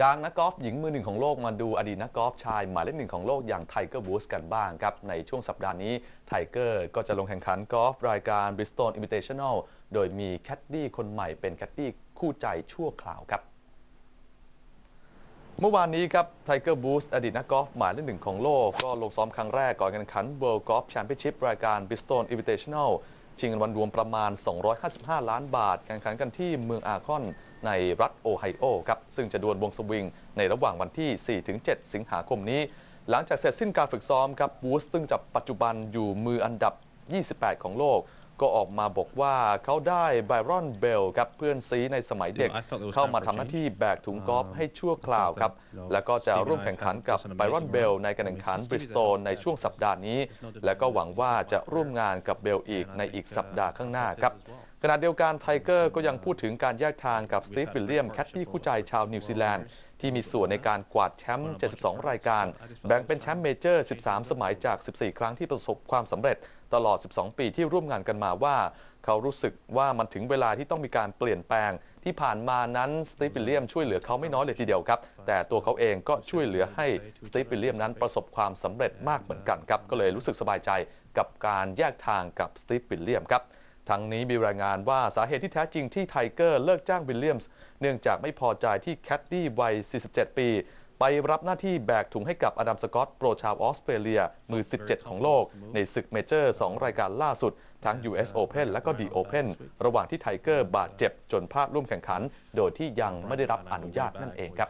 จากนักกอล์ฟหญิงมือหนึ่งของโลกมาดูอดีตนักกอล์ฟชายหมายเลขหนึ่งของโลกอย่างไทเกอร์วูดส์กันบ้างครับ ในช่วงสัปดาห์นี้ไทเกอร์ก็จะลงแข่งขันกอล์ฟรายการ Bridgestone Invitational โดยมีแคดดี้คนใหม่เป็นแคดดี้คู่ใจชั่วคราวครับ เมื่อวานนี้ครับไทเกอร์วูดส์อดีตนักกอล์ฟหมายเลขหนึ่งของโลก ก็ลงซ้อมครั้งแรกก่อนการแข่งขัน World Golf Championship รายการ Bridgestone Invitational ชิงเงินรางวัลรวมประมาณ 255 ล้านบาทแข่งขันกันที่เมืองอาครอนในรัฐโอไฮโอครับซึ่งจะดวลวงสวิงในระหว่างวันที่ 4-7 สิงหาคมนี้ หลังจากเสร็จสิ้นการฝึกซ้อมครับวูดส์ซึ่งจะปัจจุบันอยู่มืออันดับ 28 ของโลก ก็ออกมาบอกว่าเขาได้ไบรอนเบลครับเพื่อนซี้ในสมัยเด็ก I thought it was เข้ามา time ทำ for หน้า change. ที่แบกถุงกอล์ฟให้ชั่วคราวครับ แล้วก็จะร่วมแข่งขันกับไบรอนเบลในการแข่งขันบริดจสโตนในช่วงสัปดาห์นี้ และก็หวังว่าจะร่วมงานกับเบลอีกในอีกสัปดาห์ข้างหน้าครับขณะเดียวกันไทเกอร์ก็ยังพูดถึงการแยกทางกับสตีฟวิลเลียมแคดดี้คู่ใจชาวนิวซีแลนด์ ที่มีส่วนในการกวาดแชมป์ 72 รายการ แบ่งเป็นแชมป์เมเจอร์ 13 สมัยจาก 14 ครั้งที่ประสบความสำเร็จตลอด 12 ปีที่ร่วมงานกันมาว่า เขารู้สึกว่ามันถึงเวลาที่ต้องมีการเปลี่ยนแปลง ที่ผ่านมานั้นสตีฟวิลเลียมช่วยเหลือเขาไม่น้อยเลยทีเดียวครับ แต่ตัวเขาเองก็ช่วยเหลือให้สตีฟวิลเลียมนั้นประสบความสำเร็จมากเหมือนกันครับก็เลยรู้สึกสบายใจกับการแยกทางกับสตีฟวิลเลียมครับ ทั้งนี้มีรายงานว่าสาเหตุที่แท้จริงที่ไทเกอร์เลิกจ้างวิลเลียมส์เนื่องจากไม่พอใจที่แคดดี้วัย 47 ปี ไปรับหน้าที่แบกถุงให้กับอดัมสกอตโปรชาวออสเตรเลีย มือ 17 ของโลก ในศึกเมเจอร์ 2 รายการล่าสุด ทั้ง US Open และก็ The Open ระหว่างที่ไทเกอร์บาดเจ็บจนพลาดร่วมแข่งขัน โดยที่ยังไม่ได้รับอนุญาตนั่นเองครับ